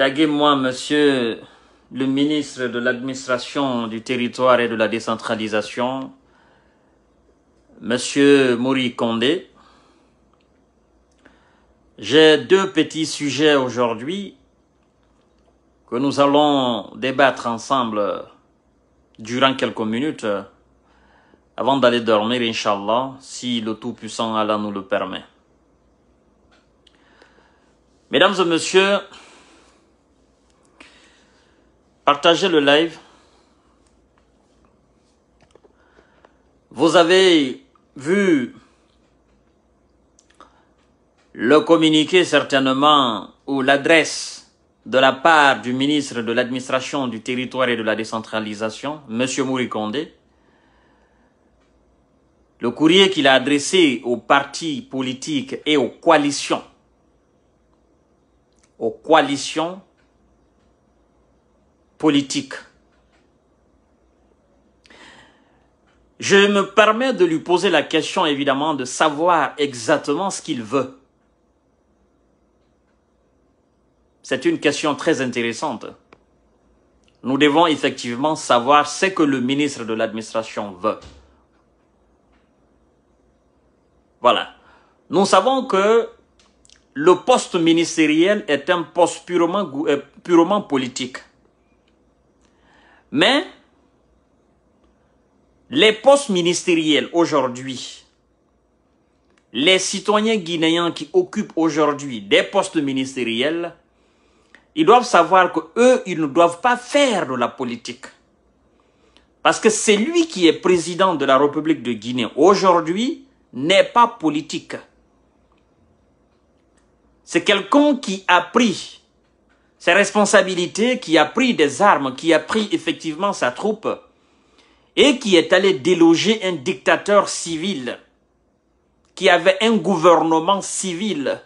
Taguez-moi, monsieur le ministre de l'administration du territoire et de la décentralisation, monsieur Maurice Condé. J'ai deux petits sujets aujourd'hui que nous allons débattre ensemble durant quelques minutes avant d'aller dormir, Inch'Allah, si le Tout-Puissant Allah nous le permet. Mesdames et messieurs, partagez le live. Vous avez vu le communiqué certainement ou l'adresse de la part du ministre de l'administration du territoire et de la décentralisation, M. Condé, le courrier qu'il a adressé aux partis politiques et aux coalitions, aux coalitions politiques. Je me permets de lui poser la question, évidemment, de savoir exactement ce qu'il veut. C'est une question très intéressante. Nous devons effectivement savoir ce que le ministre de l'administration veut. Voilà. Nous savons que le poste ministériel est un poste purement, euh, purement politique. Mais les postes ministériels aujourd'hui, les citoyens guinéens qui occupent aujourd'hui des postes ministériels, ils doivent savoir que eux, ils ne doivent pas faire de la politique. Parce que c'est lui qui est président de la République de Guinée aujourd'hui, n'est pas politique. C'est quelqu'un qui a pris ses responsabilités, qui a pris des armes, qui a pris effectivement sa troupe et qui est allé déloger un dictateur civil qui avait un gouvernement civil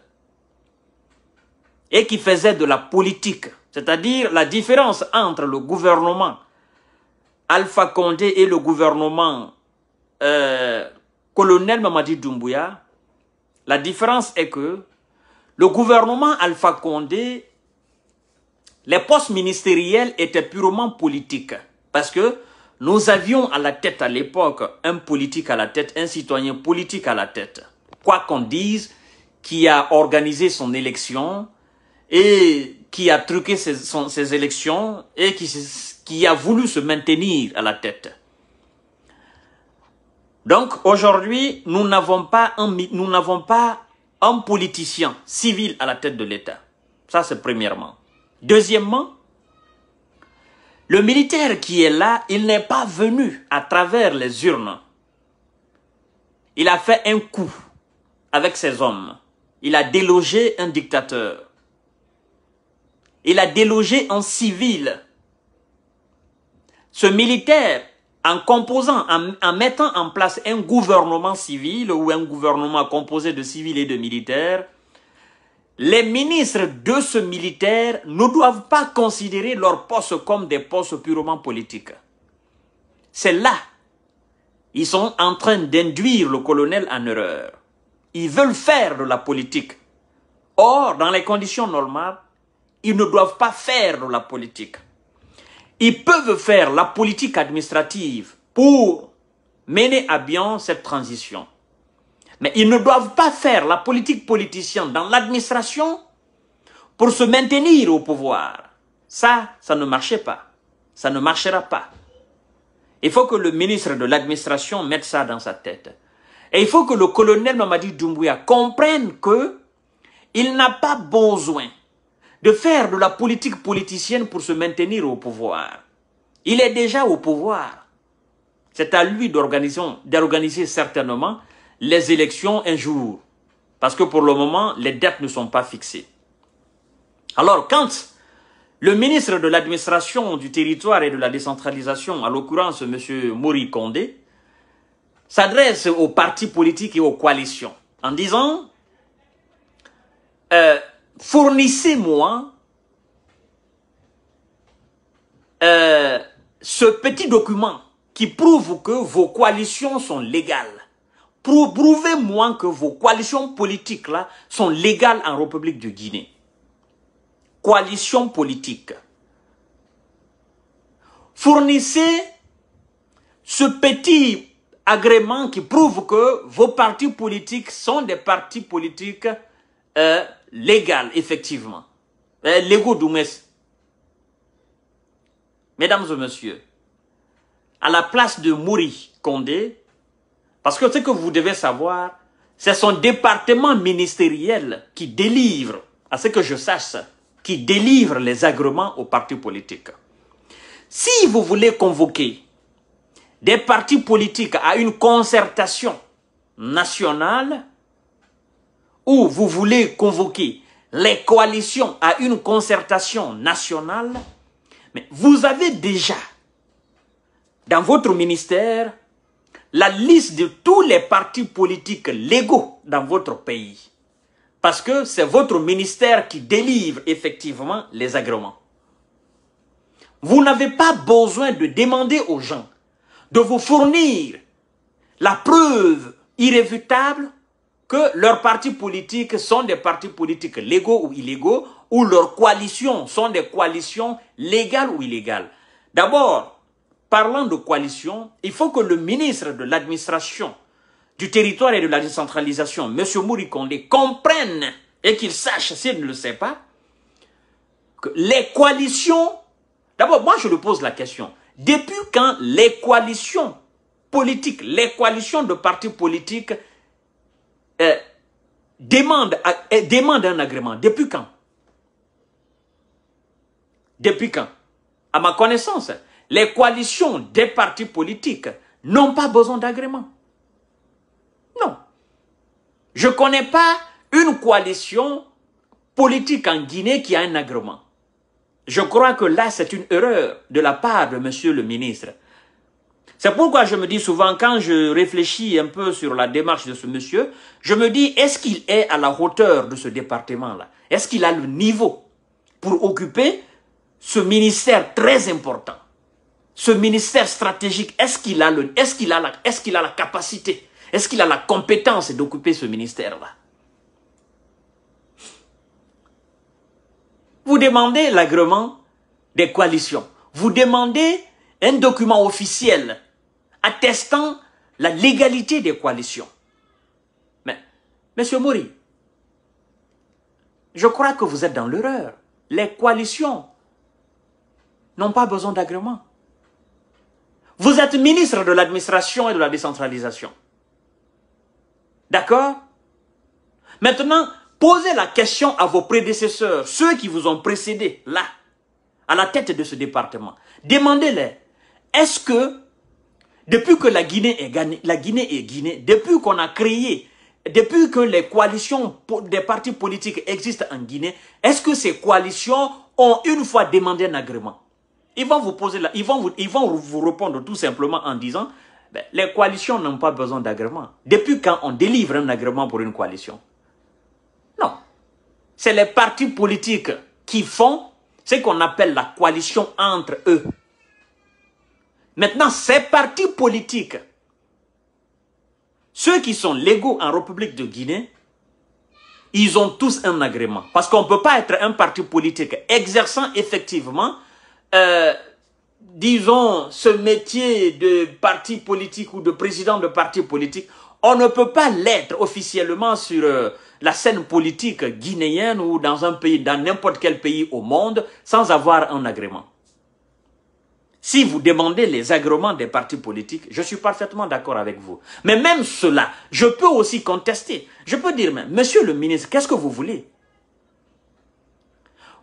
et qui faisait de la politique. C'est-à-dire la différence entre le gouvernement Alpha Condé et le gouvernement euh, colonel Mamadi Doumbouya, la différence est que le gouvernement Alpha Condé, les postes ministériels étaient purement politiques. Parce que nous avions à la tête à l'époque un politique à la tête, un citoyen politique à la tête. Quoi qu'on dise, qui a organisé son élection et qui a truqué ses, élections et qui, qui a voulu se maintenir à la tête. Donc aujourd'hui, nous n'avons pas un nous n'avons pas un politicien civil à la tête de l'État. Ça c'est premièrement. Deuxièmement, le militaire qui est là, il n'est pas venu à travers les urnes. Il a fait un coup avec ses hommes. Il a délogé un dictateur. Il a délogé un civil. Ce militaire en composant, en, mettant en place un gouvernement civil ou un gouvernement composé de civils et de militaires, les ministres de ce militaire ne doivent pas considérer leurs postes comme des postes purement politiques. C'est là. Ils sont en train d'induire le colonel en erreur. Ils veulent faire de la politique. Or, dans les conditions normales, ils ne doivent pas faire de la politique. Ils peuvent faire la politique administrative pour mener à bien cette transition. Mais ils ne doivent pas faire la politique politicienne dans l'administration pour se maintenir au pouvoir. Ça, ça ne marchait pas. Ça ne marchera pas. Il faut que le ministre de l'administration mette ça dans sa tête. Et il faut que le colonel Mamadi Doumbouya comprenne que il n'a pas besoin de faire de la politique politicienne pour se maintenir au pouvoir. Il est déjà au pouvoir. C'est à lui d'organiser certainement les élections un jour. Parce que pour le moment, les dettes ne sont pas fixées. Alors, quand le ministre de l'administration du territoire et de la décentralisation, à l'occurrence M. Maurice Condé, s'adresse aux partis politiques et aux coalitions en disant euh, fournissez-moi euh, ce petit document qui prouve que vos coalitions sont légales. Prouvez-moi que vos coalitions politiques là sont légales en République de Guinée. coalition politique. Fournissez ce petit agrément qui prouve que vos partis politiques sont des partis politiques euh, légaux, effectivement. Euh, légaux, Doumès. Mesdames et messieurs, à la place de Mouri Condé, parce que ce que vous devez savoir, c'est son département ministériel qui délivre, à ce que je sache, qui délivre les agréments aux partis politiques. Si vous voulez convoquer des partis politiques à une concertation nationale, ou vous voulez convoquer les coalitions à une concertation nationale, mais vous avez déjà dans votre ministère la liste de tous les partis politiques légaux dans votre pays. Parce que c'est votre ministère qui délivre effectivement les agréments. Vous n'avez pas besoin de demander aux gens de vous fournir la preuve irréfutable que leurs partis politiques sont des partis politiques légaux ou illégaux, ou leurs coalitions sont des coalitions légales ou illégales. D'abord, parlant de coalition, il faut que le ministre de l'administration du territoire et de la décentralisation, M. Mourikonde, comprenne et qu'il sache, s'il ne le sait pas, que les coalitions, d'abord, moi je lui pose la question, depuis quand les coalitions politiques, les coalitions de partis politiques euh, demandent, euh, demandent un agrément? Depuis quand? Depuis quand? À ma connaissance, les coalitions des partis politiques n'ont pas besoin d'agrément. Non. Je ne connais pas une coalition politique en Guinée qui a un agrément. Je crois que là, c'est une erreur de la part de monsieur le ministre. C'est pourquoi je me dis souvent, quand je réfléchis un peu sur la démarche de ce monsieur, je me dis, est-ce qu'il est à la hauteur de ce département-là? Est-ce qu'il a le niveau pour occuper ce ministère très important? Ce ministère stratégique, est-ce qu'il a, la, la capacité Est-ce qu'il a la compétence d'occuper ce ministère-là? Vous demandez l'agrément des coalitions. Vous demandez un document officiel attestant la légalité des coalitions. Mais, Monsieur Mori, je crois que vous êtes dans l'erreur. Les coalitions n'ont pas besoin d'agrément. Vous êtes ministre de l'administration et de la décentralisation. D'accord? Maintenant, Posez la question à vos prédécesseurs, ceux qui vous ont précédé là, à la tête de ce département. Demandez-les, est-ce que depuis que la Guinée est Guinée, la Guinée est Guinée, depuis qu'on a créé, depuis que les coalitions des partis politiques existent en Guinée, est-ce que ces coalitions ont une fois demandé un agrément? Ils vont vous poser ils vont ils vont vous répondre tout simplement en disant, ben, les coalitions n'ont pas besoin d'agrément. Depuis quand on délivre un agrément pour une coalition? C'est les partis politiques qui font ce qu'on appelle la coalition entre eux. Maintenant, ces partis politiques, ceux qui sont légaux en République de Guinée, ils ont tous un agrément. Parce qu'on ne peut pas être un parti politique exerçant effectivement, euh, disons, ce métier de parti politique ou de président de parti politique. On ne peut pas l'être officiellement sur euh, la scène politique guinéenne ou dans un pays, dans n'importe quel pays au monde, sans avoir un agrément. Si vous demandez les agréments des partis politiques, je suis parfaitement d'accord avec vous. Mais même cela, je peux aussi contester. Je peux dire, mais, monsieur le ministre, qu'est-ce que vous voulez?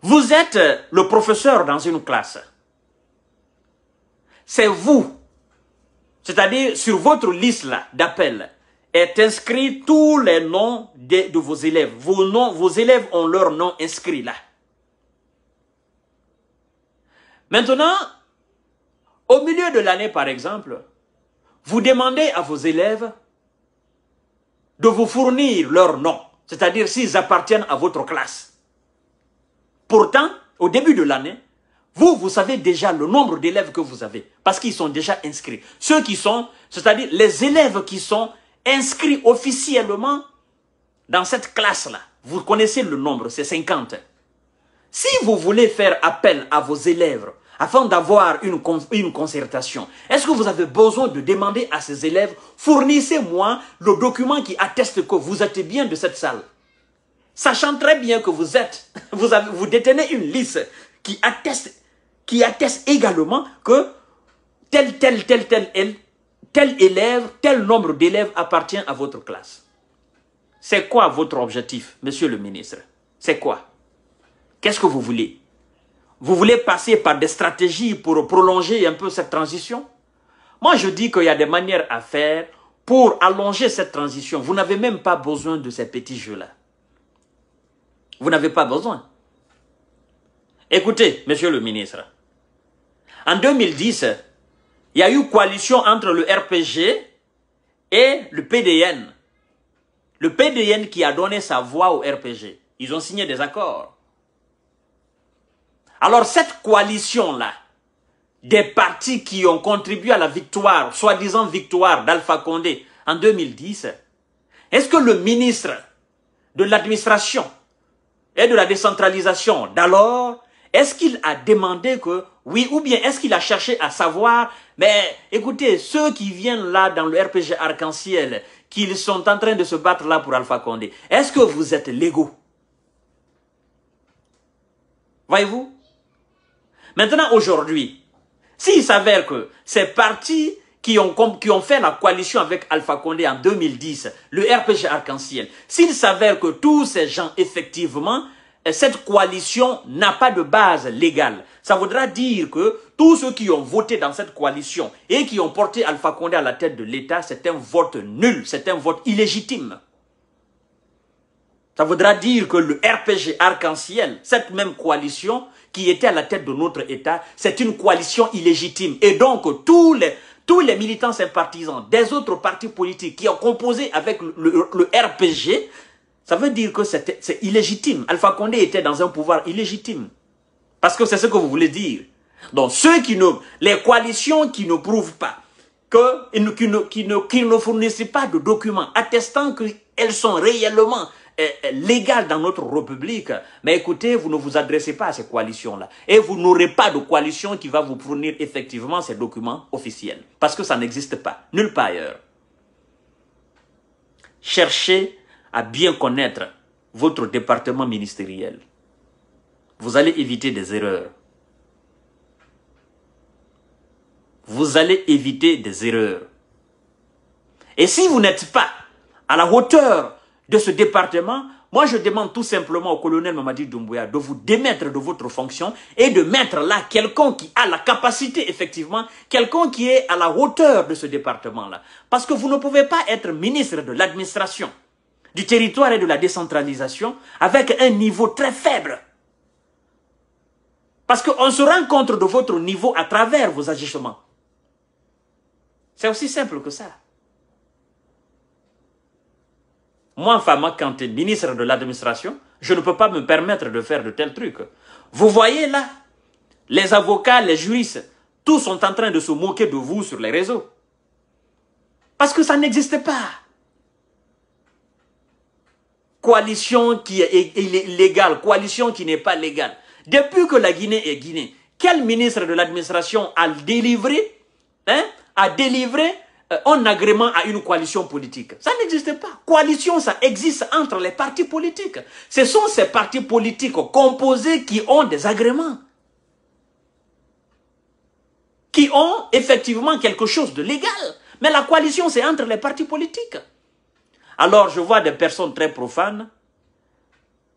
Vous êtes le professeur dans une classe. C'est vous, c'est-à-dire sur votre liste d'appels, est inscrit tous les noms de, vos élèves. Vos élèves ont leur nom inscrit là. Maintenant, au milieu de l'année, par exemple, vous demandez à vos élèves de vous fournir leur nom, c'est-à-dire s'ils appartiennent à votre classe. Pourtant, au début de l'année, vous, vous savez déjà le nombre d'élèves que vous avez, parce qu'ils sont déjà inscrits. Ceux qui sont, c'est-à-dire les élèves qui sont inscrits officiellement dans cette classe-là. Vous connaissez le nombre, c'est 50. Si vous voulez faire appel à vos élèves afin d'avoir une, une concertation, est-ce que vous avez besoin de demander à ces élèves, fournissez-moi le document qui atteste que vous êtes bien de cette salle Sachant très bien que vous êtes, vous, avez, vous détenez une liste qui atteste, qui atteste également que tel, tel, tel, tel, tel, tel élève, tel nombre d'élèves appartient à votre classe. C'est quoi votre objectif, monsieur le ministre? C'est quoi? Qu'est-ce que vous voulez? Vous voulez passer par des stratégies pour prolonger un peu cette transition? Moi, je dis qu'il y a des manières à faire pour allonger cette transition. Vous n'avez même pas besoin de ces petits jeux-là. Vous n'avez pas besoin. Écoutez, monsieur le ministre, en 2010, il y a eu coalition entre le RPG et le PDN. Le PDN qui a donné sa voix au RPG. Ils ont signé des accords. Alors cette coalition-là, des partis qui ont contribué à la victoire, soi-disant victoire d'Alpha Condé en 2010, est-ce que le ministre de l'administration et de la décentralisation. D'alors, est-ce qu'il a demandé que, oui, ou bien est-ce qu'il a cherché à savoir, mais écoutez, ceux qui viennent là dans le RPG Arc-en-Ciel, qu'ils sont en train de se battre là pour Alpha Condé, est-ce que vous êtes légaux? Voyez-vous? Maintenant, aujourd'hui, s'il s'avère que ces partis qui ont, fait la coalition avec Alpha Condé en 2010, le RPG Arc-en-Ciel, s'il s'avère que tous ces gens, effectivement, cette coalition n'a pas de base légale. Ça voudra dire que tous ceux qui ont voté dans cette coalition et qui ont porté Alpha Condé à la tête de l'État, c'est un vote nul, c'est un vote illégitime. Ça voudra dire que le RPG arc-en-ciel, cette même coalition qui était à la tête de notre État, c'est une coalition illégitime. Et donc, tous les, tous les militants sympathisants des autres partis politiques qui ont composé avec le, RPG, ça veut dire que c'est illégitime. Alpha Condé était dans un pouvoir illégitime. Parce que c'est ce que vous voulez dire. Donc, ceux qui ne, les coalitions qui ne prouvent pas, que, ne, qui ne fournissent pas de documents attestant qu'elles sont réellement euh, euh, légales dans notre République, mais écoutez, vous ne vous adressez pas à ces coalitions-là. Et vous n'aurez pas de coalition qui va vous fournir effectivement ces documents officiels. Parce que ça n'existe pas, nulle part ailleurs. Cherchez à bien connaître votre département ministériel. Vous allez éviter des erreurs. Vous allez éviter des erreurs. Et si vous n'êtes pas à la hauteur de ce département, moi je demande tout simplement au colonel Mamadi Doumbouya de vous démettre de votre fonction et de mettre là quelqu'un qui a la capacité effectivement, quelqu'un qui est à la hauteur de ce département-là. Parce que vous ne pouvez pas être ministre de l'administration du territoire et de la décentralisation avec un niveau très faible. Parce qu'on se rend compte de votre niveau à travers vos agissements. C'est aussi simple que ça. Moi, Fama Kanté, ministre de l'administration, je ne peux pas me permettre de faire de tels trucs. Vous voyez là, les avocats, les juristes, tous sont en train de se moquer de vous sur les réseaux. Parce que ça n'existe pas coalition qui est légale, coalition qui n'est pas légale. Depuis que la Guinée est Guinée, quel ministre de l'administration a délivré, hein, a délivré euh, un agrément à une coalition politique Ça n'existe pas. Coalition, ça existe entre les partis politiques. Ce sont ces partis politiques composés qui ont des agréments. Qui ont effectivement quelque chose de légal. Mais la coalition, c'est entre les partis politiques. Alors je vois des personnes très profanes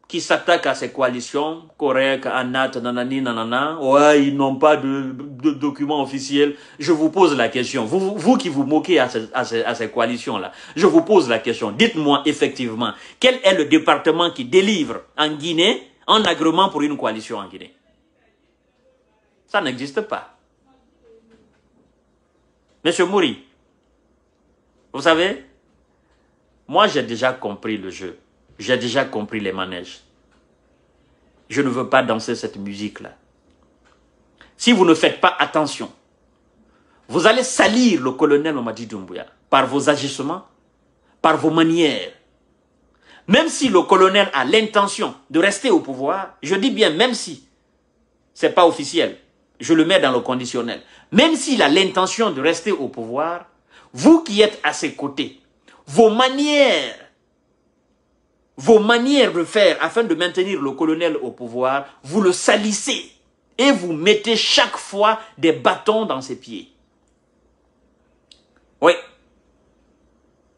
qui s'attaquent à ces coalitions, Correct, Anat, nanani, nanana, ouais, ils n'ont pas de, documents officiels. Je vous pose la question, vous, vous qui vous moquez à ces, à ces, à ces coalitions-là, je vous pose la question, dites-moi effectivement, quel est le département qui délivre en Guinée un agrément pour une coalition en Guinée? Ça n'existe pas. Monsieur Mouri, vous savez, moi, j'ai déjà compris le jeu. J'ai déjà compris les manèges. Je ne veux pas danser cette musique-là. Si vous ne faites pas attention, vous allez salir le colonel Mamadi Doumbouya par vos agissements, par vos manières. même si le colonel a l'intention de rester au pouvoir, je dis bien même si, c'est pas officiel, je le mets dans le conditionnel, même s'il a l'intention de rester au pouvoir, vous qui êtes à ses côtés, vos manières, vos manières de faire afin de maintenir le colonel au pouvoir, vous le salissez et vous mettez chaque fois des bâtons dans ses pieds. Oui.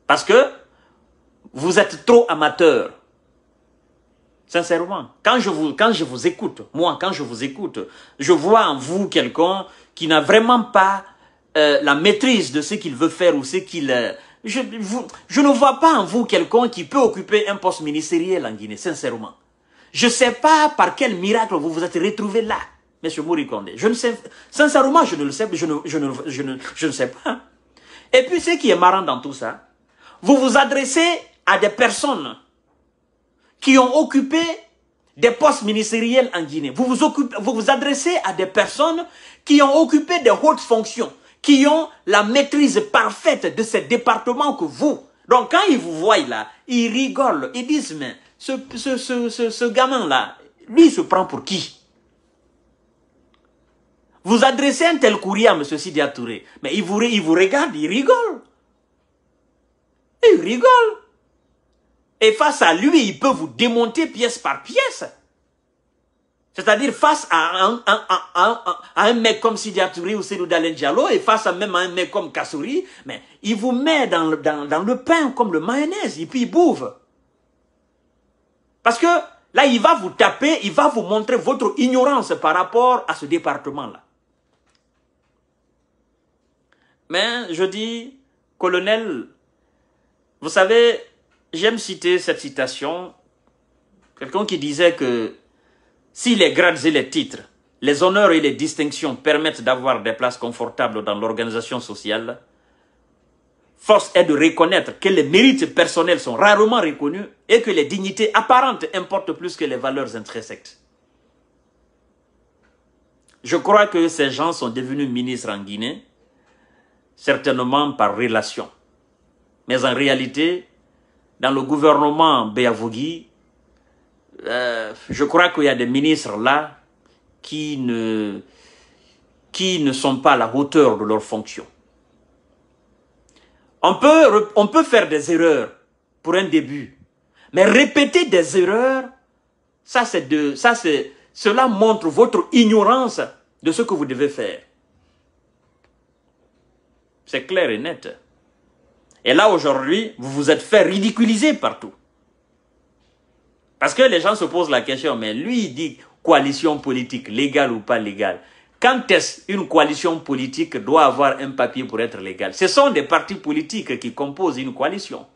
Parce que vous êtes trop amateur. Sincèrement, quand je vous, quand je vous écoute, moi, quand je vous écoute, je vois en vous quelqu'un qui n'a vraiment pas euh, la maîtrise de ce qu'il veut faire ou ce qu'il... Euh, je, ne vois pas en vous quelqu'un qui peut occuper un poste ministériel en Guinée, sincèrement. Je ne sais pas par quel miracle vous vous êtes retrouvé là, M. Mourikonde. Je ne sais, sincèrement, je ne le sais, je je ne, je sais pas. Et puis, ce qui est marrant dans tout ça, vous vous adressez à des personnes qui ont occupé des postes ministériels en Guinée. Vous vous, vous vous adressez à des personnes qui ont occupé des hautes fonctions, qui ont la maîtrise parfaite de ces départements que vous. Donc quand ils vous voient là, ils rigolent, ils disent, mais ce, ce, ce, ce, gamin-là, lui il se prend pour qui? Vous adressez un tel courrier à M. Sidi Touré, mais il vous, il vous regarde, il rigole. Il rigole. Et face à lui, il peut vous démonter pièce par pièce. C'est-à-dire face à un, un mec comme Sidi Touré ou Seydou Diallo et face à même à un mec comme Kassouri, mais il vous met dans, dans le pain comme le mayonnaise et puis il bouffe. Parce que là, il va vous taper, il va vous montrer votre ignorance par rapport à ce département-là. Mais je dis, colonel, vous savez, j'aime citer cette citation, quelqu'un qui disait que si les grades et les titres, les honneurs et les distinctions permettent d'avoir des places confortables dans l'organisation sociale, force est de reconnaître que les mérites personnels sont rarement reconnus et que les dignités apparentes importent plus que les valeurs intrinsèques. Je crois que ces gens sont devenus ministres en Guinée, certainement par relation. Mais en réalité, dans le gouvernement Béavougui, euh, je crois qu'il y a des ministres là qui ne, sont pas à la hauteur de leurs fonctions. On peut, on peut faire des erreurs pour un début, mais répéter des erreurs, ça c'est de, ça c'est, cela montre votre ignorance de ce que vous devez faire. C'est clair et net. Et là, aujourd'hui, vous vous êtes fait ridiculiser partout. Parce que les gens se posent la question, mais lui, il dit coalition politique, légale ou pas légale. Quand est-ce une coalition politique doit avoir un papier pour être légale? Ce sont des partis politiques qui composent une coalition.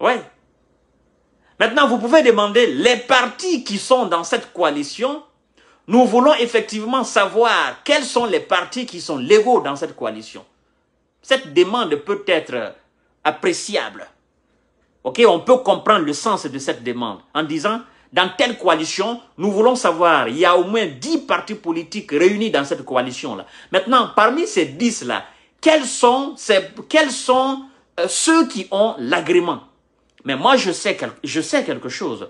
Oui. Maintenant, vous pouvez demander les partis qui sont dans cette coalition, nous voulons effectivement savoir quels sont les partis qui sont légaux dans cette coalition. Cette demande peut être appréciable. On peut comprendre le sens de cette demande en disant, dans telle coalition, nous voulons savoir, il y a au moins 10 partis politiques réunis dans cette coalition-là. Maintenant, parmi ces 10-là, quels sont, euh, ceux qui ont l'agrément? Mais moi, je sais, quelque chose.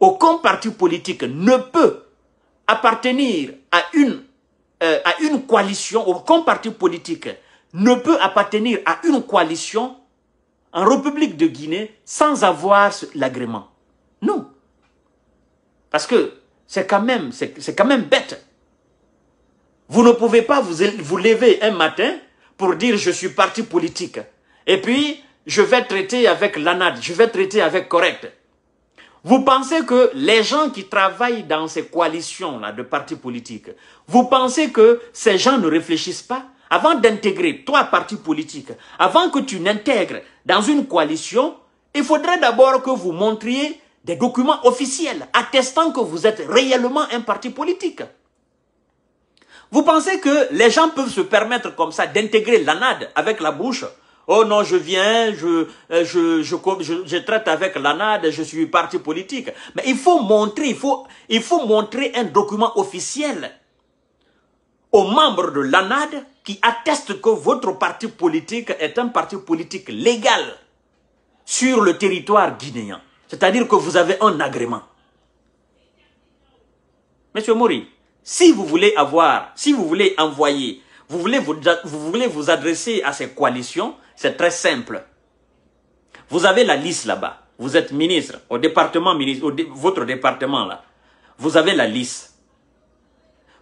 Aucun parti politique ne peut appartenir à une, euh, à une coalition, aucun parti politique ne peut appartenir à une coalition en République de Guinée sans avoir l'agrément. Non. Parce que c'est quand même, bête. Vous ne pouvez pas vous, vous lever un matin pour dire je suis parti politique. Et puis, je vais traiter avec l'ANAD, je vais traiter avec correct. Vous pensez que les gens qui travaillent dans ces coalitions-là de partis politiques, vous pensez que ces gens ne réfléchissent pas? Avant d'intégrer, toi, parti politique, avant que tu n'intègres dans une coalition, il faudrait d'abord que vous montriez des documents officiels attestant que vous êtes réellement un parti politique. Vous pensez que les gens peuvent se permettre comme ça d'intégrer l'ANAD avec la bouche? Oh non, je viens, je, euh, je, je, je, traite avec l'ANAD, je suis parti politique. Mais il faut montrer, il faut, il faut montrer un document officiel aux membres de l'ANAD qui atteste que votre parti politique est un parti politique légal sur le territoire guinéen. C'est-à-dire que vous avez un agrément. Monsieur Mori, si vous voulez avoir, si vous voulez envoyer, vous voulez vous, vous voulez vous adresser à ces coalitions, c'est très simple. Vous avez la liste là-bas. Vous êtes ministre, au département ministre, votre département là. Vous avez la liste.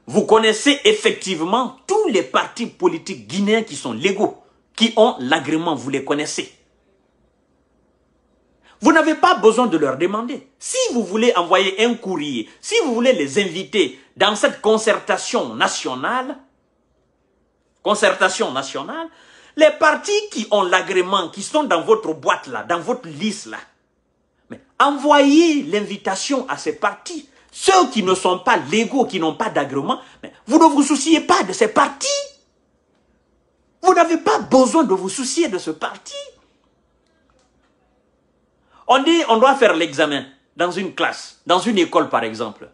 Vous connaissez effectivement tous les partis politiques guinéens qui sont légaux, qui ont l'agrément, vous les connaissez. Vous n'avez pas besoin de leur demander. Si vous voulez envoyer un courrier, si vous voulez les inviter dans cette concertation nationale, concertation nationale, les partis qui ont l'agrément, qui sont dans votre boîte là, dans votre liste là, envoyez l'invitation à ces partis. Ceux qui ne sont pas légaux, qui n'ont pas d'agrément, vous ne vous souciez pas de ces partis. Vous n'avez pas besoin de vous soucier de ce parti. On dit on doit faire l'examen dans une classe, dans une école par exemple.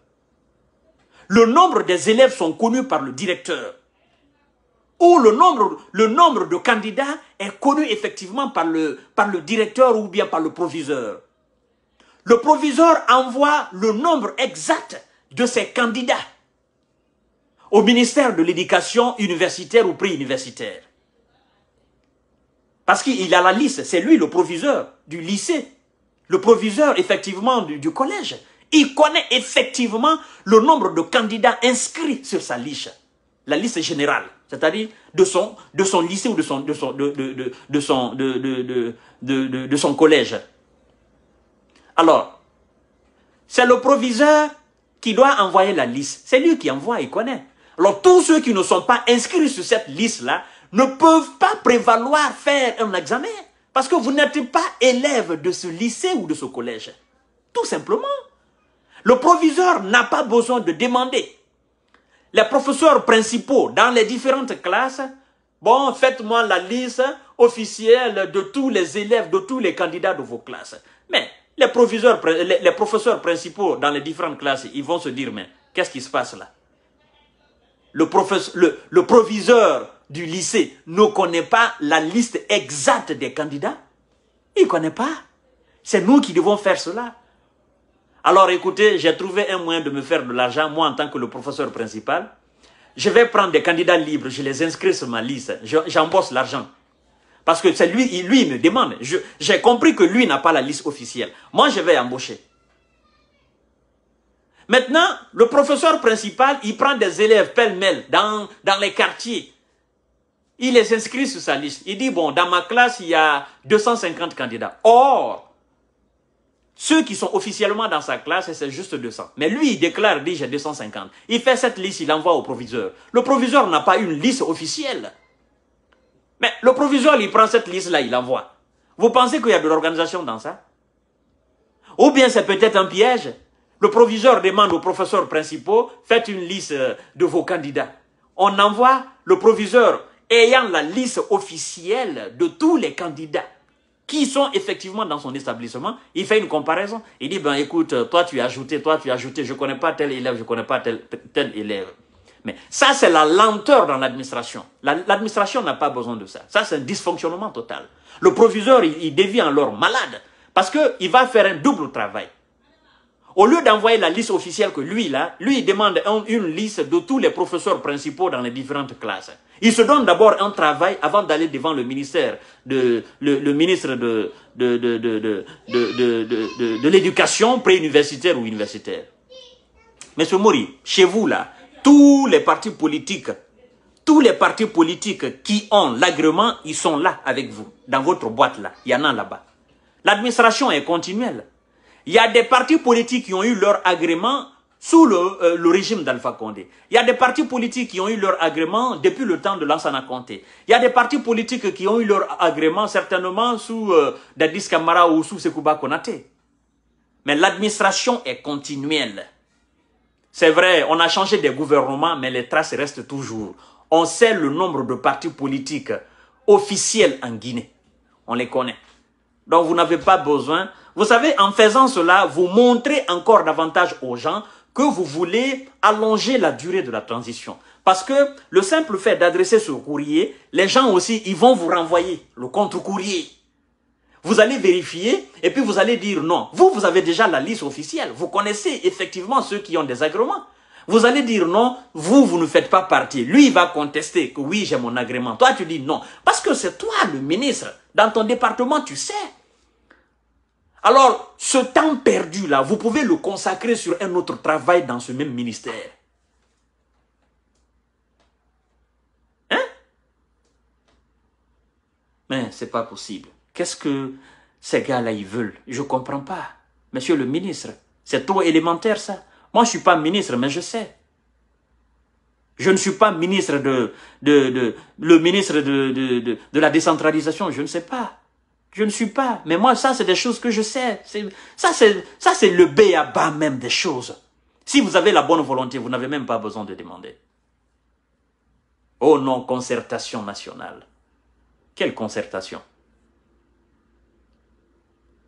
Le nombre des élèves sont connus par le directeur. Ou le nombre, de candidats est connu effectivement par le directeur ou bien par le proviseur. Le proviseur envoie le nombre exact de ses candidats au ministère de l'éducation universitaire ou préuniversitaire. Parce qu'il a la liste, c'est lui le proviseur du lycée le proviseur effectivement du, collège, il connaît effectivement le nombre de candidats inscrits sur sa liste, la liste générale, c'est-à-dire de son, de son lycée ou de son collège. Alors, c'est le proviseur qui doit envoyer la liste. C'est lui qui envoie, il connaît. Alors, tous ceux qui ne sont pas inscrits sur cette liste-là ne peuvent pas prévaloir faire un examen. Parce que vous n'êtes pas élève de ce lycée ou de ce collège. Tout simplement. Le proviseur n'a pas besoin de demander. Les professeurs principaux dans les différentes classes, bon, faites-moi la liste officielle de tous les élèves, de tous les candidats de vos classes. Mais les, professeurs principaux dans les différentes classes, ils vont se dire, mais qu'est-ce qui se passe là? Le, professeur, le, le proviseur du lycée ne connaît pas la liste exacte des candidats, il ne connaît pas. C'est nous qui devons faire cela. Alors écoutez, j'ai trouvé un moyen de me faire de l'argent, moi en tant que le professeur principal. Je vais prendre des candidats libres, je les inscris sur ma liste, j'embosse l'argent. Parce que c'est lui, lui, il me demande. J'ai compris que lui n'a pas la liste officielle. Moi, je vais embaucher. Maintenant, le professeur principal, il prend des élèves pêle-mêle dans, dans les quartiers il les inscrit sur sa liste. Il dit, bon, dans ma classe, il y a 250 candidats. Or, ceux qui sont officiellement dans sa classe, c'est juste 200. Mais lui, il déclare, dit, j'ai 250. Il fait cette liste, il envoie au proviseur. Le proviseur n'a pas une liste officielle. Mais le proviseur, il prend cette liste-là, il envoie. Vous pensez qu'il y a de l'organisation dans ça? Ou bien c'est peut-être un piège? Le proviseur demande aux professeurs principaux, faites une liste de vos candidats. On envoie, le proviseur ayant la liste officielle de tous les candidats qui sont effectivement dans son établissement, il fait une comparaison. Il dit, ben écoute, toi tu as ajouté, toi tu as ajouté, je ne connais pas tel élève, je ne connais pas tel, tel élève. Mais ça, c'est la lenteur dans l'administration. L'administration n'a pas besoin de ça. Ça, c'est un dysfonctionnement total. Le proviseur, il, il devient alors malade parce qu'il va faire un double travail. Au lieu d'envoyer la liste officielle que lui, là, lui, il demande une liste de tous les professeurs principaux dans les différentes classes. Il se donne d'abord un travail avant d'aller devant le ministère, de, le, ministre de, de, l'éducation préuniversitaire ou universitaire. Monsieur Mori, chez vous, là, tous les partis politiques, tous les partis politiques qui ont l'agrément, ils sont là avec vous, dans votre boîte là. Il y en a là-bas. L'administration est continuelle. Il y a des partis politiques qui ont eu leur agrément sous le, euh, régime d'Alpha Condé. Il y a des partis politiques qui ont eu leur agrément depuis le temps de Lansana Conté. Il y a des partis politiques qui ont eu leur agrément certainement sous euh, Dadis Kamara ou sous Sekouba Konaté. Mais l'administration est continuelle. C'est vrai, on a changé des gouvernements, mais les traces restent toujours. On sait le nombre de partis politiques officiels en Guinée. On les connaît. Donc vous n'avez pas besoin vous savez, en faisant cela, vous montrez encore davantage aux gens que vous voulez allonger la durée de la transition. Parce que le simple fait d'adresser ce courrier, les gens aussi, ils vont vous renvoyer le contre-courrier. Vous allez vérifier et puis vous allez dire non. Vous, vous avez déjà la liste officielle. Vous connaissez effectivement ceux qui ont des agréments. Vous allez dire non, vous, vous ne faites pas partie. Lui, il va contester que oui, j'ai mon agrément. Toi, tu dis non. Parce que c'est toi le ministre. Dans ton département, tu sais. Alors, ce temps perdu-là, vous pouvez le consacrer sur un autre travail dans ce même ministère. Hein? Mais c'est pas possible. Qu'est-ce que ces gars-là, ils veulent? Je ne comprends pas. Monsieur le ministre, c'est trop élémentaire ça. Moi, je ne suis pas ministre, mais je sais. Je ne suis pas ministre de, de, de le ministre de, de, de, la décentralisation, je ne sais pas. Je ne suis pas. Mais moi, ça, c'est des choses que je sais. Ça, c'est, ça, c'est le B à bas même des choses. Si vous avez la bonne volonté, vous n'avez même pas besoin de demander. Oh non, concertation nationale. Quelle concertation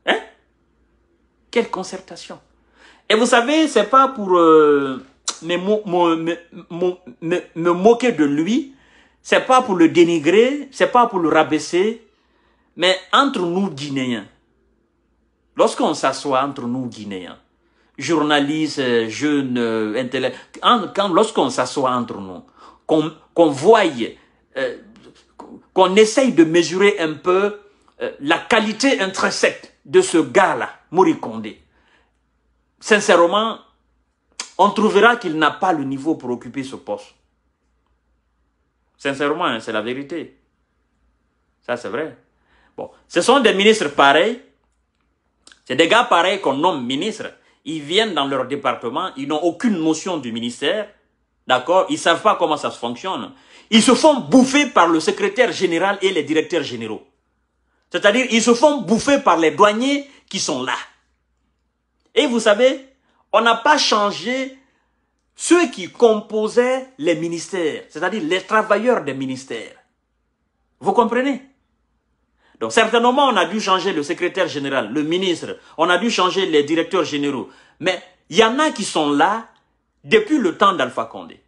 Hein Quelle concertation. Et vous savez, c'est pas pour euh, me, moquer de lui, c'est pas pour le dénigrer, c'est pas pour le rabaisser, mais entre nous Guinéens, lorsqu'on s'assoit entre nous Guinéens, journalistes, jeunes, intellectuels, lorsqu'on s'assoit entre nous, qu'on voie, euh, qu'on essaye de mesurer un peu euh, la qualité intrinsèque de ce gars-là, Morikonde, sincèrement, on trouvera qu'il n'a pas le niveau pour occuper ce poste. Sincèrement, hein, c'est la vérité. Ça, c'est vrai. Bon, ce sont des ministres pareils. C'est des gars pareils qu'on nomme ministres. Ils viennent dans leur département, ils n'ont aucune notion du ministère. D'accord? Ils ne savent pas comment ça se fonctionne. Ils se font bouffer par le secrétaire général et les directeurs généraux. C'est-à-dire, ils se font bouffer par les douaniers qui sont là. Et vous savez, on n'a pas changé ceux qui composaient les ministères, c'est-à-dire les travailleurs des ministères. Vous comprenez? Donc certainement, on a dû changer le secrétaire général, le ministre, on a dû changer les directeurs généraux. Mais il y en a qui sont là depuis le temps d'Alpha Condé.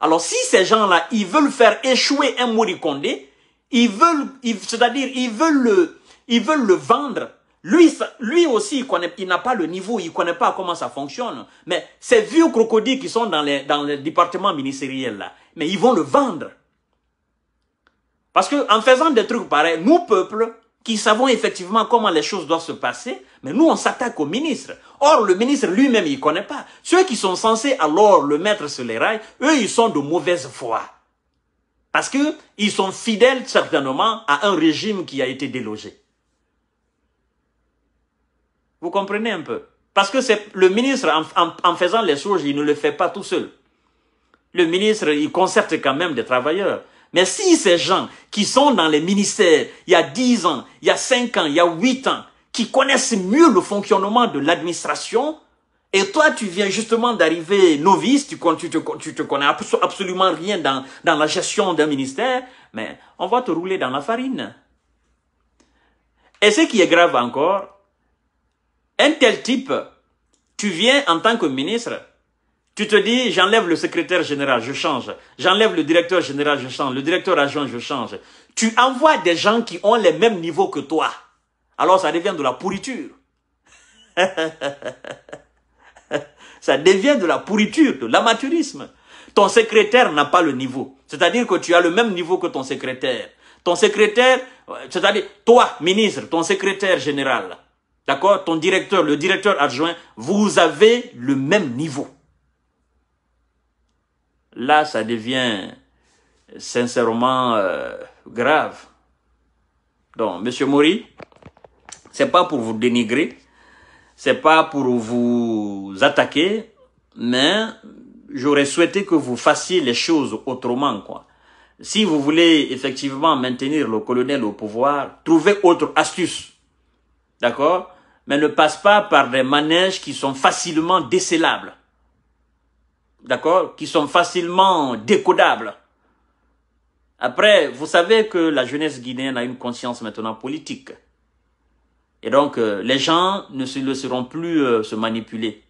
Alors si ces gens-là, ils veulent faire échouer un Condé, ils veulent, c'est-à-dire ils veulent le, ils veulent le vendre lui, lui aussi, il, n'a pas le niveau, il connaît pas comment ça fonctionne. Mais ces vieux crocodiles qui sont dans les, dans les départements ministériels, là, mais ils vont le vendre. Parce que en faisant des trucs pareils, nous, peuple, qui savons effectivement comment les choses doivent se passer, mais nous, on s'attaque au ministre. Or, le ministre lui-même, il connaît pas. Ceux qui sont censés alors le mettre sur les rails, eux, ils sont de mauvaise foi. Parce qu'ils sont fidèles certainement à un régime qui a été délogé. Vous comprenez un peu? Parce que le ministre, en, faisant les choses, il ne le fait pas tout seul. Le ministre, il concerte quand même des travailleurs. Mais si ces gens qui sont dans les ministères, il y a 10 ans, il y a 5 ans, il y a 8 ans, qui connaissent mieux le fonctionnement de l'administration, et toi, tu viens justement d'arriver novice, tu, tu, te, connais absolument rien dans, dans la gestion d'un ministère, mais on va te rouler dans la farine. Et ce qui est grave encore, un tel type, tu viens en tant que ministre, tu te dis, j'enlève le secrétaire général, je change. J'enlève le directeur général, je change. Le directeur adjoint, je change. Tu envoies des gens qui ont les mêmes niveaux que toi. Alors ça devient de la pourriture. ça devient de la pourriture, de l'amateurisme. Ton secrétaire n'a pas le niveau. C'est-à-dire que tu as le même niveau que ton secrétaire. Ton secrétaire, c'est-à-dire toi, ministre, ton secrétaire général, D'accord? Ton directeur, le directeur adjoint, vous avez le même niveau. Là, ça devient sincèrement euh, grave. Donc, Monsieur Mori, c'est pas pour vous dénigrer, c'est pas pour vous attaquer, mais j'aurais souhaité que vous fassiez les choses autrement, quoi. Si vous voulez effectivement maintenir le colonel au pouvoir, trouvez autre astuce. D'accord? Mais ne passe pas par des manèges qui sont facilement décelables. D'accord? Qui sont facilement décodables. Après, vous savez que la jeunesse guinéenne a une conscience maintenant politique. Et donc, euh, les gens ne se laisseront plus euh, se manipuler.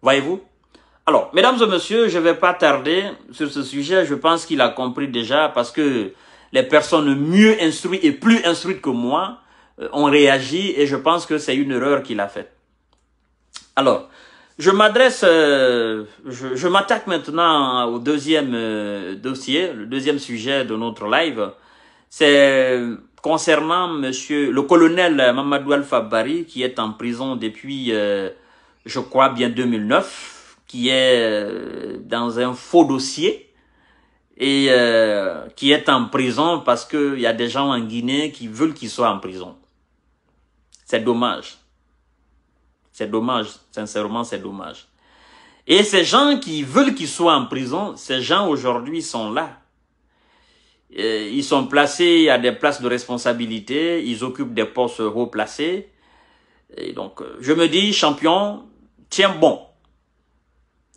Voyez-vous? Alors, mesdames et messieurs, je ne vais pas tarder sur ce sujet. Je pense qu'il a compris déjà parce que les personnes mieux instruites et plus instruites que moi euh, ont réagi et je pense que c'est une erreur qu'il a faite. Alors, je m'adresse, je, je m'attaque maintenant au deuxième dossier, le deuxième sujet de notre live. C'est concernant monsieur le colonel Mamadou Alpha Bari qui est en prison depuis, euh, je crois bien 2009, qui est dans un faux dossier et qui est en prison parce qu'il y a des gens en Guinée qui veulent qu'il soit en prison. C'est dommage. C'est dommage, sincèrement, c'est dommage. Et ces gens qui veulent qu'ils soient en prison, ces gens aujourd'hui sont là. Ils sont placés à des places de responsabilité, ils occupent des postes haut placés. Et donc, euh, je me dis, champion, tiens bon.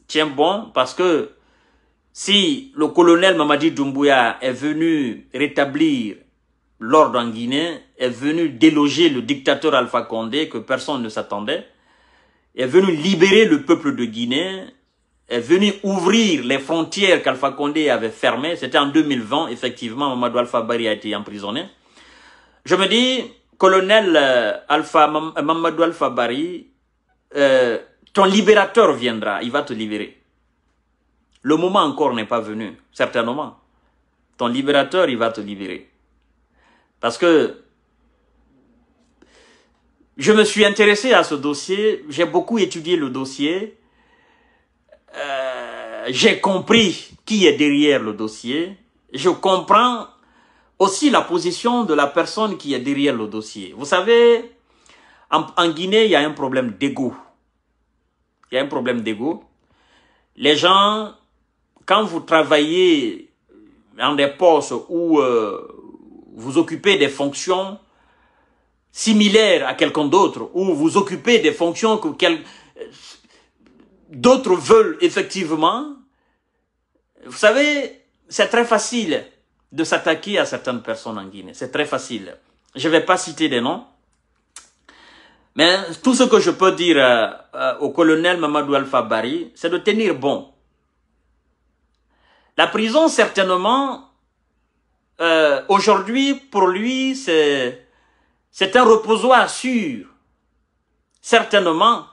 Tiens bon, parce que si le colonel Mamadi Doumbouya est venu rétablir l'ordre en Guinée, est venu déloger le dictateur Alpha Condé que personne ne s'attendait, est venu libérer le peuple de Guinée, est venu ouvrir les frontières qu'Alpha Condé avait fermées. C'était en 2020, effectivement, Mamadou Alpha Bari a été emprisonné. Je me dis, colonel euh, Alpha, Mamadou Alpha Bari, euh, ton libérateur viendra, il va te libérer. Le moment encore n'est pas venu, certainement. Ton libérateur, il va te libérer. Parce que je me suis intéressé à ce dossier, j'ai beaucoup étudié le dossier, euh, j'ai compris qui est derrière le dossier, je comprends aussi la position de la personne qui est derrière le dossier. Vous savez, en, Guinée, il y a un problème d'ego. Il y a un problème d'ego. Les gens, quand vous travaillez dans des postes où euh, vous occupez des fonctions similaire à quelqu'un d'autre, ou vous occupez des fonctions que d'autres veulent effectivement, vous savez, c'est très facile de s'attaquer à certaines personnes en Guinée. C'est très facile. Je ne vais pas citer des noms. Mais tout ce que je peux dire euh, euh, au colonel Mamadou Alpha Bari, c'est de tenir bon. La prison, certainement, euh, aujourd'hui, pour lui, c'est c'est un reposoir sûr. Certainement,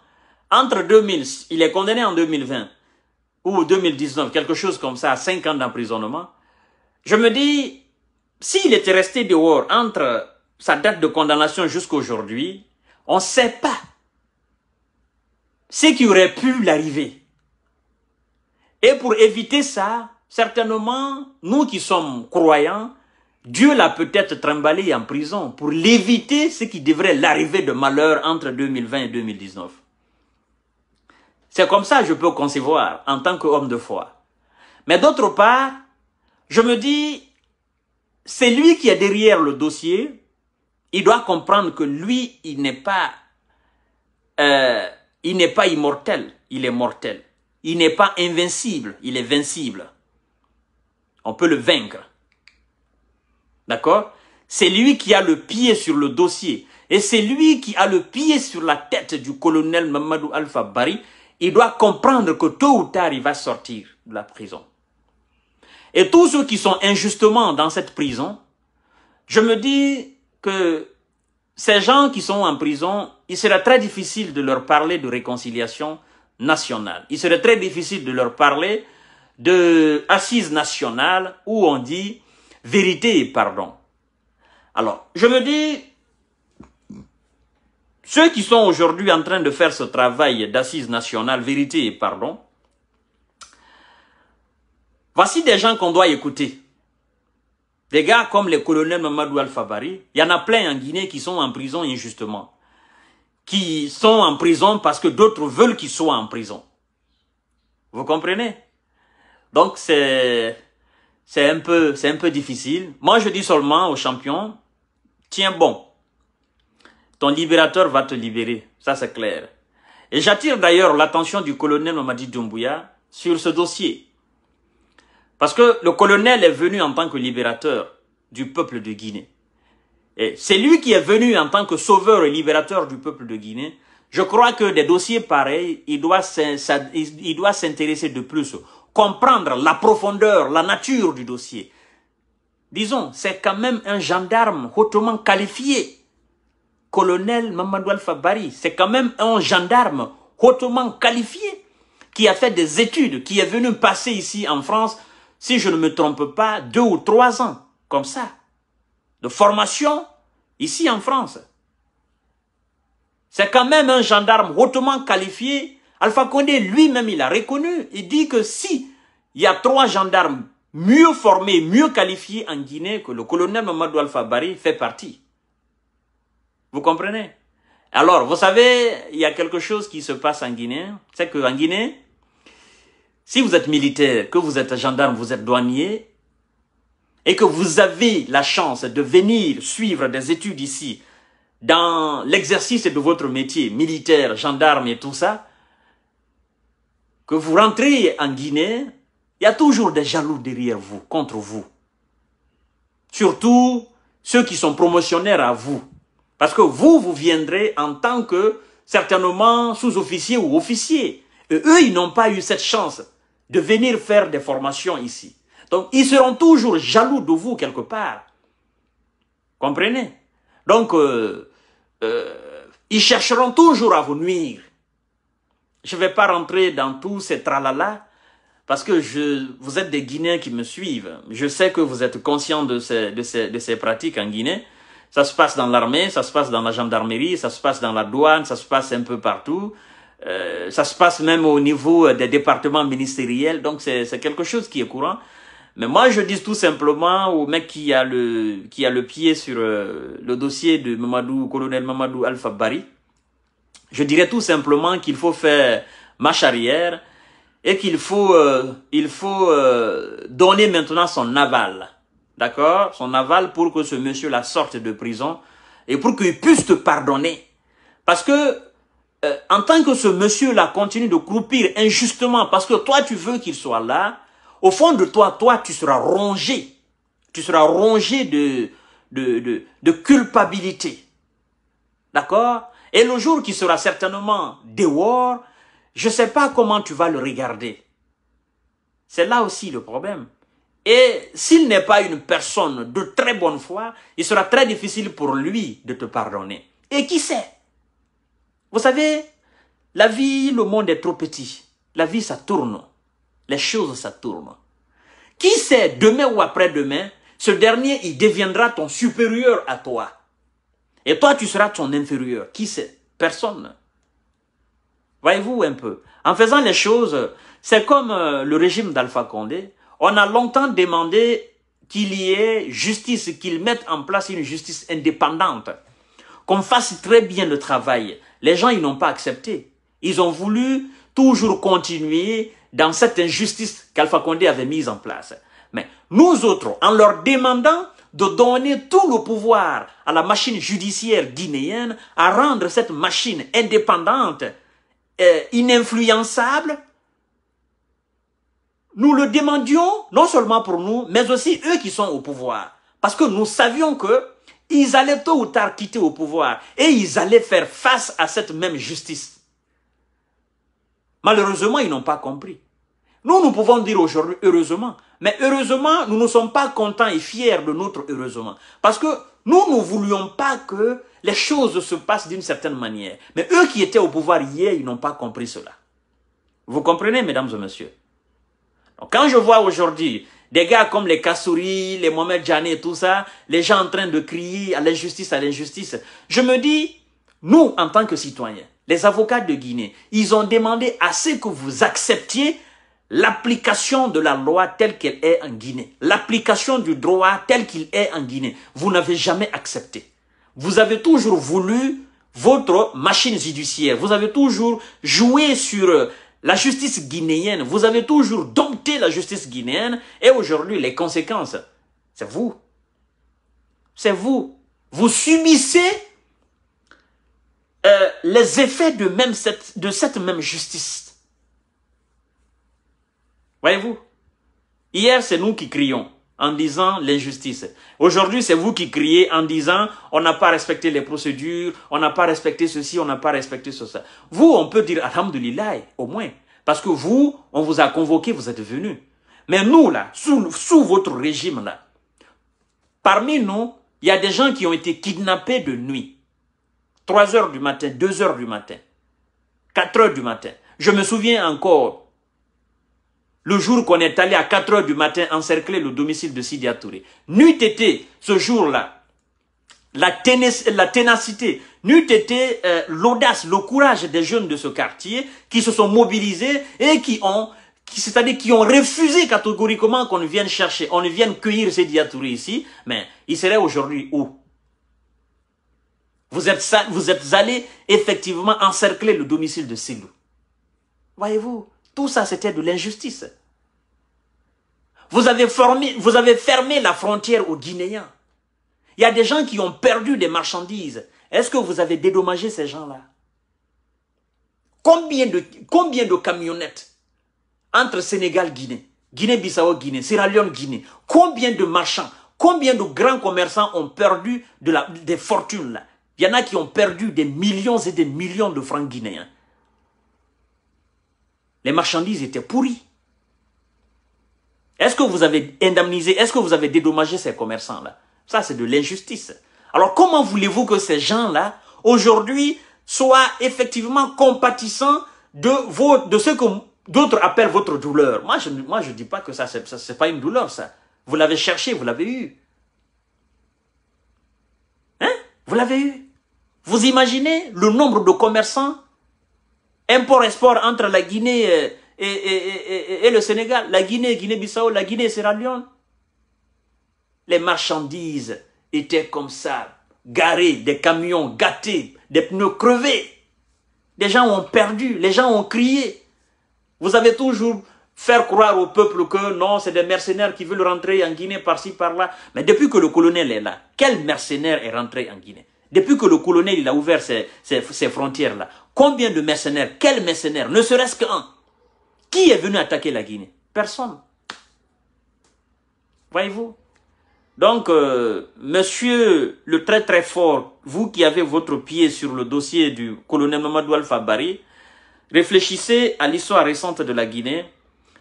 entre 2000, il est condamné en 2020 ou 2019, quelque chose comme ça, à 5 ans d'emprisonnement. Je me dis, s'il était resté dehors entre sa date de condamnation jusqu'à aujourd'hui, on ne sait pas ce qui aurait pu l'arriver. Et pour éviter ça, certainement, nous qui sommes croyants, Dieu l'a peut-être trimballé en prison pour l'éviter ce qui devrait l'arriver de malheur entre 2020 et 2019. C'est comme ça que je peux concevoir en tant qu'homme de foi. Mais d'autre part, je me dis, c'est lui qui est derrière le dossier, il doit comprendre que lui, il n'est pas, euh, il n'est pas immortel, il est mortel. Il n'est pas invincible, il est vincible. On peut le vaincre. D'accord? C'est lui qui a le pied sur le dossier. Et c'est lui qui a le pied sur la tête du colonel Mamadou Alpha Bari. Il doit comprendre que tôt ou tard, il va sortir de la prison. Et tous ceux qui sont injustement dans cette prison, je me dis que ces gens qui sont en prison, il serait très difficile de leur parler de réconciliation nationale. Il serait très difficile de leur parler de assise nationale où on dit vérité et pardon. Alors, je me dis, ceux qui sont aujourd'hui en train de faire ce travail d'assise nationale, vérité et pardon, voici des gens qu'on doit écouter. Des gars comme le colonel Mamadou Al-Fabari, il y en a plein en Guinée qui sont en prison injustement. Qui sont en prison parce que d'autres veulent qu'ils soient en prison. Vous comprenez? Donc c'est c'est un peu, c'est un peu difficile. Moi, je dis seulement aux champions, tiens bon. Ton libérateur va te libérer. Ça, c'est clair. Et j'attire d'ailleurs l'attention du colonel Mamadi Doumbouya sur ce dossier. Parce que le colonel est venu en tant que libérateur du peuple de Guinée. Et c'est lui qui est venu en tant que sauveur et libérateur du peuple de Guinée. Je crois que des dossiers pareils, il doit s'intéresser de plus, comprendre la profondeur, la nature du dossier. Disons, c'est quand même un gendarme hautement qualifié. Colonel Mamadou Alpha Bari, c'est quand même un gendarme hautement qualifié qui a fait des études, qui est venu passer ici en France, si je ne me trompe pas, deux ou trois ans, comme ça, de formation ici en France. C'est quand même un gendarme hautement qualifié. Alpha Condé lui-même, il a reconnu. Il dit que si il y a trois gendarmes mieux formés, mieux qualifiés en Guinée, que le colonel Mamadou Alpha Bari fait partie. Vous comprenez? Alors, vous savez, il y a quelque chose qui se passe en Guinée. C'est qu'en Guinée, si vous êtes militaire, que vous êtes gendarme, vous êtes douanier, et que vous avez la chance de venir suivre des études ici, dans l'exercice de votre métier, militaire, gendarme et tout ça, que vous rentrez en Guinée, il y a toujours des jaloux derrière vous, contre vous. Surtout ceux qui sont promotionnaires à vous. Parce que vous, vous viendrez en tant que certainement sous-officier ou officier. Et eux, ils n'ont pas eu cette chance de venir faire des formations ici. Donc, ils seront toujours jaloux de vous quelque part. Comprenez? Donc, euh, euh, ils chercheront toujours à vous nuire. Je ne vais pas rentrer dans tous ces tralala, parce que vous êtes des Guinéens qui me suivent. Je sais que vous êtes conscients de ces pratiques en Guinée. Ça se passe dans l'armée, ça se passe dans la gendarmerie, ça se passe dans la douane, ça se passe un peu partout. Euh, ça se passe même au niveau des départements ministériels. Donc c'est quelque chose qui est courant. Mais moi, je dis tout simplement au mec qui a le, qui a le pied sur euh, le dossier de Mamadou, colonel Mamadou Alpha Bari, je dirais tout simplement qu'il faut faire marche arrière et qu'il faut, euh, il faut euh, donner maintenant son aval. D'accord? Son aval pour que ce monsieur-là sorte de prison et pour qu'il puisse te pardonner. Parce que en tant que ce monsieur-là continue de croupir injustement parce que toi tu veux qu'il soit là, au fond de toi, toi, tu seras rongé. Tu seras rongé de, de, de, de culpabilité. D'accord? Et le jour qui sera certainement dehors, je ne sais pas comment tu vas le regarder. C'est là aussi le problème. Et s'il n'est pas une personne de très bonne foi, il sera très difficile pour lui de te pardonner. Et qui sait? Vous savez, la vie, le monde est trop petit. La vie, ça tourne les choses ça tourne. Qui sait, demain ou après-demain, ce dernier, il deviendra ton supérieur à toi. Et toi, tu seras ton inférieur. Qui sait? Personne. Voyez-vous un peu? En faisant les choses, c'est comme euh, le régime d'Alpha Condé. On a longtemps demandé qu'il y ait justice, qu'il mette en place une justice indépendante, qu'on fasse très bien le travail. Les gens, ils n'ont pas accepté. Ils ont voulu toujours continuer dans cette injustice qu'Alpha Condé avait mise en place. Mais nous autres, en leur demandant de donner tout le pouvoir à la machine judiciaire guinéenne, à rendre cette machine indépendante, euh, ininfluençable, nous le demandions non seulement pour nous, mais aussi eux qui sont au pouvoir. Parce que nous savions que ils allaient tôt ou tard quitter au pouvoir et ils allaient faire face à cette même justice. Malheureusement, ils n'ont pas compris. Nous, nous pouvons dire aujourd'hui heureusement. Mais heureusement, nous ne sommes pas contents et fiers de notre heureusement. Parce que nous ne voulions pas que les choses se passent d'une certaine manière. Mais eux qui étaient au pouvoir hier, ils n'ont pas compris cela. Vous comprenez, mesdames et messieurs? Quand je vois aujourd'hui des gars comme les Kassouri, les Mohamed Djani et tout ça, les gens en train de crier à l'injustice, à l'injustice, je me dis, nous, en tant que citoyens, les avocats de Guinée, ils ont demandé à ce que vous acceptiez l'application de la loi telle qu'elle est en Guinée, l'application du droit tel qu'il est en Guinée. Vous n'avez jamais accepté. Vous avez toujours voulu votre machine judiciaire. Vous avez toujours joué sur la justice guinéenne. Vous avez toujours dompté la justice guinéenne. Et aujourd'hui, les conséquences, c'est vous. C'est vous. Vous subissez euh, les effets de, cette, de cette même justice. Voyez-vous? Hier, c'est nous qui crions. En disant l'injustice. Aujourd'hui, c'est vous qui criez en disant on n'a pas respecté les procédures, on n'a pas respecté ceci, on n'a pas respecté ceci. Vous, on peut dire Alhamdulillah, au moins. Parce que vous, on vous a convoqué, vous êtes venus. Mais nous, là, sous, sous votre régime, là, parmi nous, il y a des gens qui ont été kidnappés de nuit. 3 heures du matin, 2 heures du matin, 4 heures du matin. Je me souviens encore le jour qu'on est allé à 4 heures du matin encercler le domicile de Sidi Touré. N'eût été ce jour-là, la, ténacité, n'eût été euh, l'audace, le courage des jeunes de ce quartier qui se sont mobilisés et qui ont, c'est-à-dire qui ont refusé catégoriquement qu'on vienne chercher, on vienne cueillir Sidi Touré ici, mais il serait aujourd'hui où? Vous êtes, vous êtes allé effectivement encercler le domicile de Silou. Voyez-vous, tout ça c'était de l'injustice. Vous avez, fermé la frontière aux Guinéens. Il y a des gens qui ont perdu des marchandises. Est-ce que vous avez dédommagé ces gens-là? Combien de, camionnettes entre Sénégal, Guinée, Guinée-Bissau, Guinée, Sierra Leone, Guinée, combien de marchands, combien de grands commerçants ont perdu des fortunes là? Il y en a qui ont perdu des millions et des millions de francs guinéens. Les marchandises étaient pourries. Est-ce que vous avez indemnisé, est-ce que vous avez dédommagé ces commerçants-là? Ça, c'est de l'injustice. Alors, comment voulez-vous que ces gens-là, aujourd'hui, soient effectivement compatissants de, vos, de ce que d'autres appellent votre douleur? Moi, je ne moi, je dis pas que ça, c'est pas une douleur, ça. Vous l'avez cherché, vous l'avez eu. Hein? Vous l'avez eu. Vous imaginez le nombre de commerçants, import-export entre la Guinée et, le Sénégal, la Guinée, Guinée-Bissau, la Guinée, Sierra Leone. Les marchandises étaient comme ça, garées, des camions gâtés, des pneus crevés. Des gens ont perdu, les gens ont crié. Vous avez toujours fait croire au peuple que non, c'est des mercenaires qui veulent rentrer en Guinée par-ci, par-là. Mais depuis que le colonel est là, quel mercenaire est rentré en Guinée? Depuis que le colonel a ouvert ses frontières-là, combien de mercenaires Quel mercenaire Ne serait-ce qu'un qui est venu attaquer la Guinée? Personne. Voyez-vous? Donc, euh, monsieur le très très fort, vous qui avez votre pied sur le dossier du colonel Mamadou Alpha Bari, réfléchissez à l'histoire récente de la Guinée.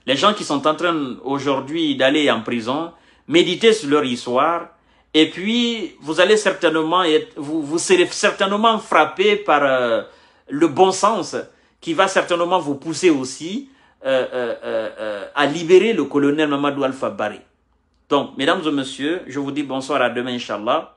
Les gens qui sont en train aujourd'hui d'aller en prison, méditez sur leur histoire, et puis vous allez certainement être, vous, vous serez certainement frappé par euh, le bon sens qui va certainement vous pousser aussi à libérer le colonel Mamadou Alpha Bari. Donc, mesdames et messieurs, je vous dis bonsoir à demain, Inch'Allah.